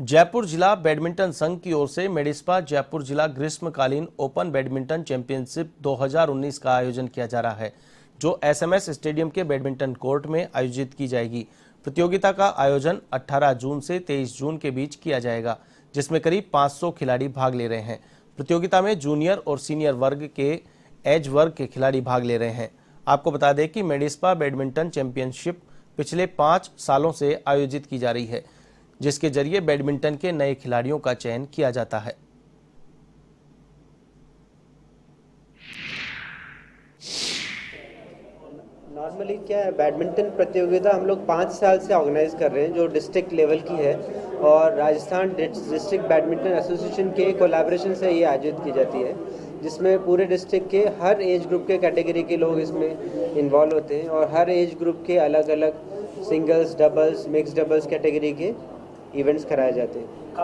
जयपुर जिला बैडमिंटन संघ की ओर से मेडिस्पा जयपुर जिला ग्रीष्मकालीन ओपन बैडमिंटन चैंपियनशिप 2019 का आयोजन किया जा रहा है, जो एसएमएस स्टेडियम के बैडमिंटन कोर्ट में आयोजित की जाएगी। प्रतियोगिता का आयोजन 18 जून से 23 जून के बीच किया जाएगा, जिसमें करीब 500 खिलाड़ी भाग ले रहे हैं। प्रतियोगिता में जूनियर और सीनियर वर्ग के, एज वर्ग के खिलाड़ी भाग ले रहे हैं। आपको बता दें कि मेडिस्पा बैडमिंटन चैंपियनशिप पिछले पाँच सालों से आयोजित की जा रही है जिसके ज़रिए बैडमिंटन के नए खिलाड़ियों का चयन किया जाता है। नॉर्मली क्या है, बैडमिंटन प्रतियोगिता हम लोग पाँच साल से ऑर्गेनाइज कर रहे हैं, जो डिस्ट्रिक्ट लेवल की है। और राजस्थान डिस्ट्रिक्ट बैडमिंटन एसोसिएशन के कोलैबोरेशन से ये आयोजित की जाती है, जिसमें पूरे डिस्ट्रिक्ट के हर एज ग्रुप के कैटेगरी के लोग इसमें इन्वॉल्व होते हैं। और हर एज ग्रुप के अलग अलग singles, doubles, mix doubles category के इवेंट्स कराए जाते हैं।